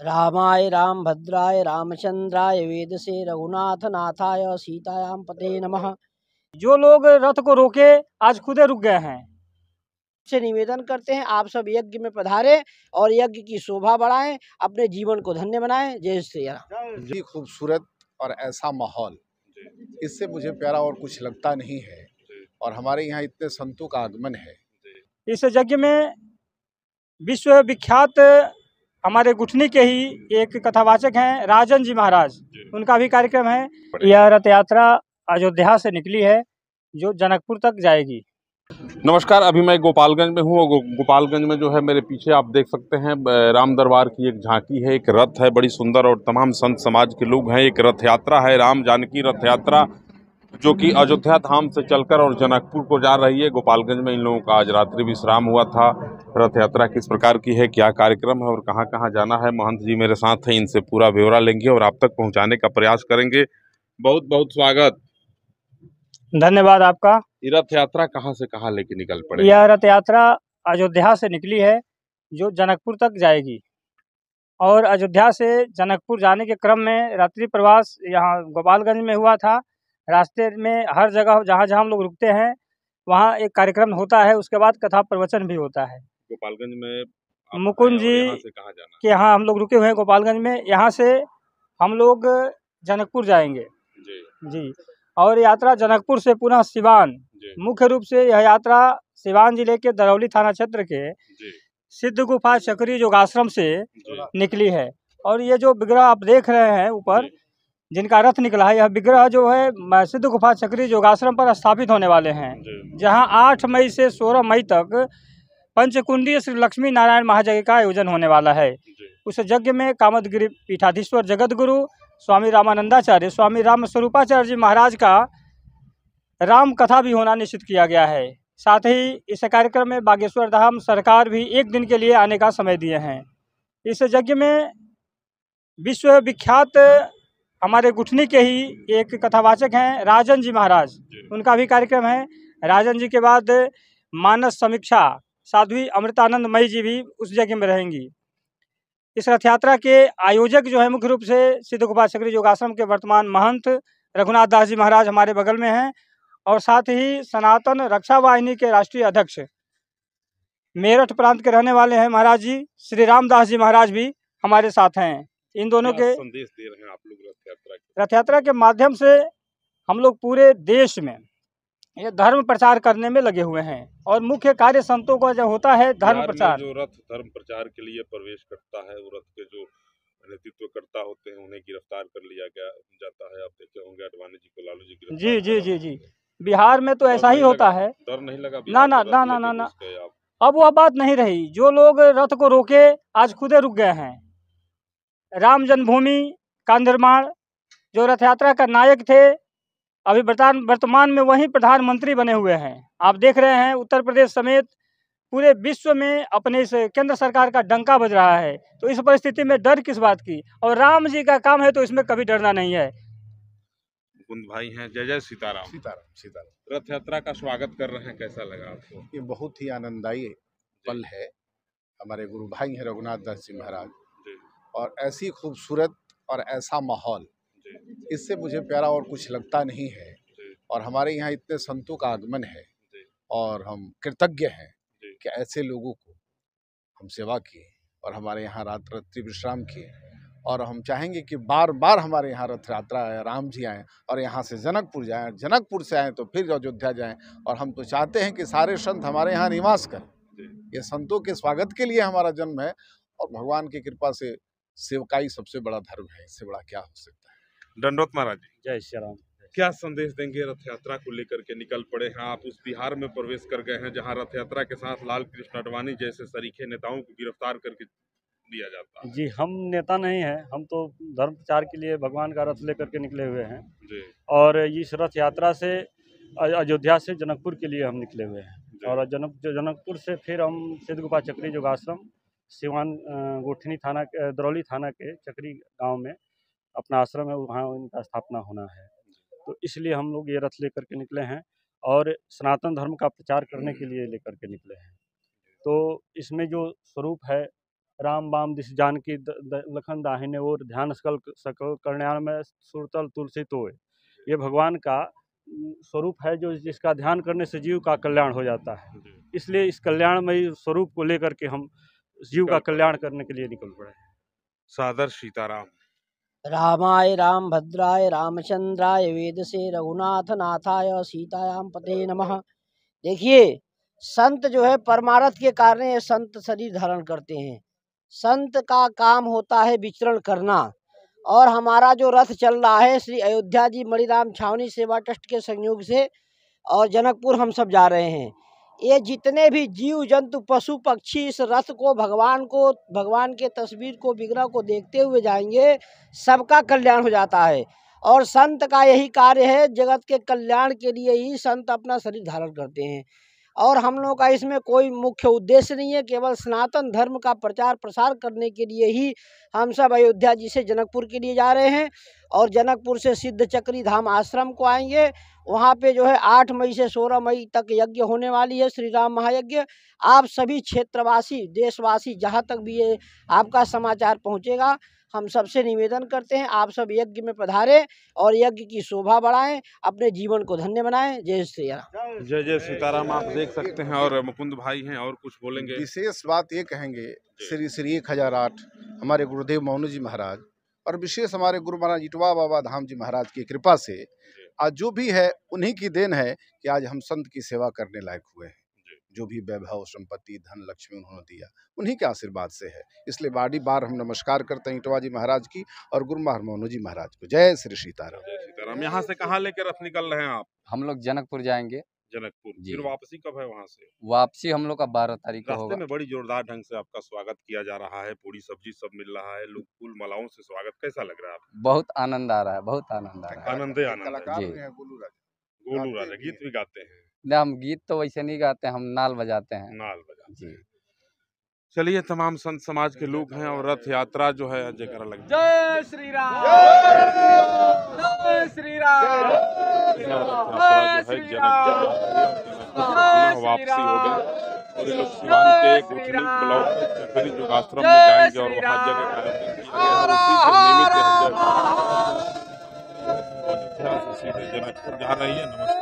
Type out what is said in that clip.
रामाय रामभद्राय रामचंद्राय वेद से रघुनाथ नाथाय सीतायाम पते नमः। जो लोग रथ को रोके आज खुदे रुक गए हैं। से निवेदन करते हैं आप सब यज्ञ में पधारे और यज्ञ की शोभा बढ़ाएँ अपने जीवन को धन्य बनाएँ। जय श्री राम। जी खूबसूरत और ऐसा माहौल। इससे मुझे प्यारा और कुछ लगता नहीं है और हमारे यहाँ इतने संतों का आगमन है। इस यज्ञ में विश्व विख्यात हमारे गुठनी के ही एक कथावाचक हैं राजन जी महाराज। उनका भी कार्यक्रम है। यह रथ यात्रा अयोध्या से निकली है जो जनकपुर तक जाएगी। नमस्कार अभी मैं गोपालगंज में हूँ और गो, गोपालगंज में जो है मेरे पीछे आप देख सकते हैं राम दरबार की एक झांकी है एक रथ है बड़ी सुंदर और तमाम संत समाज के लोग हैं एक रथ यात्रा है राम जानकी रथ यात्रा। जो कि अयोध्या धाम से चलकर और जनकपुर को जा रही है। गोपालगंज में इन लोगों का आज रात्रि विश्राम हुआ था। रथ यात्रा किस प्रकार की है क्या कार्यक्रम है और कहाँ कहाँ जाना है महंत जी मेरे साथ हैं इनसे पूरा ब्यौरा लेंगे और आप तक पहुँचाने का प्रयास करेंगे। बहुत बहुत स्वागत। धन्यवाद आपका। रथ यात्रा कहाँ से कहाँ लेके निकल पड़े? यह रथ यात्रा अयोध्या से निकली है जो जनकपुर तक जाएगी। और अयोध्या से जनकपुर जाने के क्रम में रात्रि प्रवास यहाँ गोपालगंज में हुआ था। रास्ते में हर जगह जहाँ जहाँ हम लोग रुकते हैं वहाँ एक कार्यक्रम होता है उसके बाद कथा प्रवचन भी होता है। गोपालगंज में मुकुंद जी कि यहाँ हम लोग रुके हुए हैं गोपालगंज में यहाँ से हम लोग जनकपुर जाएँगे। जी। जी और यात्रा जनकपुर से पुनः सिवान। मुख्य रूप से यह यात्रा सिवान ज़िले के दरौली थाना क्षेत्र के जी। सिद्ध गुफा चक्री योगाश्रम से निकली है। और ये जो विग्रह आप देख रहे हैं ऊपर। जिनका रथ निकला है यह विग्रह जो है सिद्ध गुफा चक्री योगाश्रम पर स्थापित होने वाले हैं। जहाँ 8 मई से 16 मई तक पंचकुंडीय श्री लक्ष्मी नारायण महायज्ञ का आयोजन होने वाला है। उस यज्ञ में कामदगिरी पीठाधीश्वर जगत गुरु स्वामी रामानंदाचार्य स्वामी राम स्वरूपाचार्य जी महाराज का राम कथा भी होना निश्चित किया गया है। साथ ही इस कार्यक्रम में बागेश्वर धाम सरकार भी एक दिन के लिए आने का समय दिए हैं। इस यज्ञ में विश्व विख्यात हमारे गुठनी के ही एक कथावाचक हैं राजन जी महाराज। उनका भी कार्यक्रम है। राजन जी के बाद मानस समीक्षा साध्वी अमृतानंद मई जी भी उस जगह में रहेंगी। इस रथ यात्रा के आयोजक जो है मुख्य रूप से सिद्ध गोपाल चक्री योगाश्रम के वर्तमान महंत रघुनाथ दास जी महाराज हमारे बगल में हैं और साथ ही सनातन रक्षा वाहिनी के राष्ट्रीय अध्यक्ष। मेरठ प्रांत के रहने वाले हैं महाराज जी श्री रामदास जी महाराज भी हमारे साथ हैं। इन दोनों के संदेश दे रहे हैं आप लोग रथ यात्रा के? रथ यात्रा के माध्यम से हम लोग पूरे देश में ये धर्म प्रचार करने में लगे हुए हैं और मुख्य कार्य संतों का जो होता है धर्म प्रचार। जो रथ धर्म प्रचार के लिए प्रवेश करता है वो रथ के जो नेतृत्व करता होते हैं उन्हें गिरफ़्तार कर लिया गया जाता है। आप देखे होंगे अडवाणी जी को लालू जी जी जी जी जी। बिहार में तो ऐसा ही होता है। डर नहीं लगा ना, ना, ना, ना, ना, अब वह बात नहीं रही। जो लोग रथ को रोके आज खुदे रुक गए हैं। राम जन्मभूमि का निर्माण जो रथ यात्रा का नायक थे। अभी वर्तमान वर्तमान में वही प्रधानमंत्री बने हुए हैं। आप देख रहे हैं उत्तर प्रदेश समेत पूरे विश्व में अपने इस केंद्र सरकार का डंका बज रहा है। तो इस परिस्थिति में डर किस बात की? और राम जी का काम है तो इसमें कभी डरना नहीं है। मुकुंद भाई हैं। जय जय सीताराम। सीताराम सीताराम। रथ यात्रा का स्वागत कर रहे हैं कैसा लगा आपको? ये बहुत ही आनंददायी पल है। हमारे गुरु भाई हैं रघुनाथ दास जी महाराज। और ऐसी खूबसूरत और ऐसा माहौल। इससे मुझे प्यारा और कुछ लगता नहीं है और हमारे यहाँ इतने संतों का आगमन है और हम कृतज्ञ हैं कि ऐसे लोगों को हम सेवा किए और हमारे यहाँ रात रात्रि विश्राम किए और हम चाहेंगे कि बार बार हमारे यहाँ रथ यात्रा आए राम जी आएँ और यहाँ से जनकपुर जाएँ। जनकपुर से आएँ तो फिर अयोध्या जाएँ और हम तो चाहते हैं कि सारे संत हमारे यहाँ निवास करें। ये संतों के स्वागत के लिए हमारा जन्म है और भगवान की कृपा से सेवकाई सबसे बड़ा धर्म है इससे बड़ा क्या हो सकता है? दंडोत महाराज जी। जय श्री राम। क्या संदेश देंगे रथ यात्रा को लेकर के निकल पड़े हैं? आप उस बिहार में प्रवेश कर गए हैं जहाँ रथ यात्रा के साथ लाल कृष्ण अडवाणी जैसे सरीखे नेताओं को गिरफ़्तार करके दिया जाता है। जी हम नेता नहीं हैं हम तो धर्म प्रचार के लिए भगवान का रथ लेकर के निकले हुए हैं। जी। और इस रथ यात्रा से अयोध्या से जनकपुर के लिए हम निकले हुए हैं। और जनक जनकपुर से फिर हम सिद्ध गोपाल चक्री योगाश्रम सिवान गोठनी थाना के दरौली थाना के चकरी गाँव में अपना आश्रम है वहाँ उनका स्थापना होना है। तो इसलिए हम लोग ये रथ लेकर के निकले हैं और सनातन धर्म का प्रचार करने के लिए लेकर के निकले हैं। तो इसमें जो स्वरूप है राम बाम दिस जानकी लखन दाहिने और ध्यान सकल सकल कल्याण में सुरतल तुलसी तोय ये भगवान का स्वरूप है जो जिसका ध्यान करने से जीव का कल्याण हो जाता है। इसलिए इस कल्याणमयी स्वरूप को लेकर के हम जीव का कल्याण करने के लिए निकल पड़े। सादर सीताराम। रामाय राम भद्राय रामचंद्राय वेद से रघुनाथ नाथाय सीतायाम पते नमः। देखिए संत जो है परमारथ के कारण ये संत शरीर धारण करते हैं। संत का काम होता है विचरण करना और हमारा जो रथ चल रहा है श्री अयोध्या जी मणिराम छावनी सेवा ट्रस्ट के संयोग से और जनकपुर हम सब जा रहे हैं। ये जितने भी जीव जंतु पशु, पक्षी इस रथ को, भगवान को, भगवान के तस्वीर को, विग्रह को देखते हुए जाएँगे, सबका कल्याण हो जाता है। और संत का यही कार्य है, जगत के कल्याण के लिए ही संत अपना शरीर धारण करते हैं। और हम लोग का इसमें कोई मुख्य उद्देश्य नहीं है, केवल सनातन धर्म का प्रचार प्रसार करने के लिए ही हम सब अयोध्या जी से जनकपुर के लिए जा रहे हैं। और जनकपुर से सिद्ध चक्री धाम आश्रम को आएँगे। वहाँ पे जो है आठ मई से सोलह मई तक यज्ञ होने वाली है श्री राम महायज्ञ। आप सभी क्षेत्रवासी देशवासी जहाँ तक भी ये आपका समाचार पहुँचेगा हम सबसे निवेदन करते हैं आप सब यज्ञ में पधारें और यज्ञ की शोभा बढ़ाएँ अपने जीवन को धन्य बनाएँ। जय श्री राम। जय जय सीताराम आप देख सकते हैं और मुकुंद भाई हैं और कुछ बोलेंगे। विशेष बात ये कहेंगे श्री श्री एक हज़ार आठ हमारे गुरुदेव मौनू जी महाराज और विशेष हमारे गुरु महाराज इटवा बाबा धाम जी महाराज की कृपा से आज जो भी है उन्हीं की देन है कि आज हम संत की सेवा करने लायक हुए हैं। जो। भी वैभव संपत्ति धन लक्ष्मी उन्होंने दिया उन्हीं के आशीर्वाद से है। इसलिए बारी बार हम नमस्कार करते हैं इटवा जी महाराज की और गुरु महाराज मोनू जी महाराज को। जय श्री सीताराम। जय सीताराम। यहाँ से कहाँ लेकर रथ निकल रहे हैं आप? हम लोग जनकपुर जाएँगे। जनकपुर फिर वापसी कब है वहाँ से? वापसी हम लोग का बारह तारीख रास्ते में बड़ी जोरदार ढंग से आपका स्वागत किया जा रहा है पूरी सब्ज़ी सब मिल रहा है लोग फूल मलाओं से स्वागत कैसा लग रहा है आपको? बहुत आनंद आ रहा है बहुत आनंद आ रहा है। आनंद ही आनंद है। कलाकार जी। भी हैं गोलू राज। गोलू राजा गीत भी गाते हैं। हम गीत तो वैसे नहीं गाते हम नाल बजाते हैं। नाल बजाते हैं। चलिए तमाम संत समाज के लोग हैं और रथ यात्रा जो है जयकारा लग जय श्री राम। जय श्री राम। रथ यात्रा जो है वापसी हो गया। और लोग सिवान के गुठनी ब्लॉक चकरी जो आश्रम में जाएँगे और वहाँ जगह कार्यक्रम किया गया। उसी से निमित्त जय- अयोध्या से सीधे जनकपुर जा रही है। नमस्कार।